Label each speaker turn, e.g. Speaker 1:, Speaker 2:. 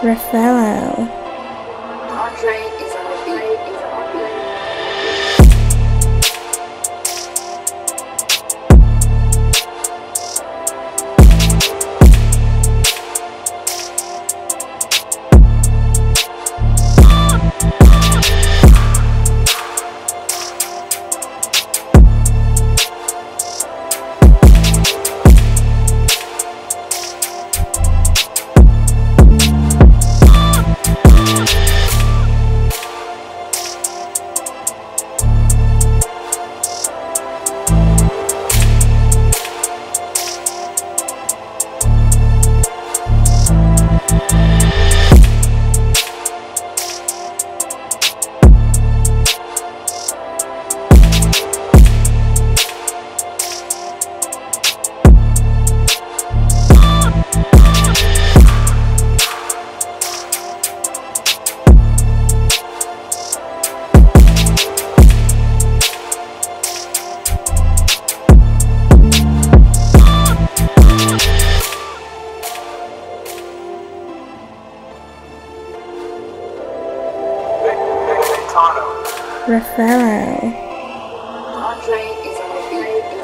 Speaker 1: Raffaello.
Speaker 2: Andre is
Speaker 1: Raffaello.
Speaker 2: Andre is on the beat. Is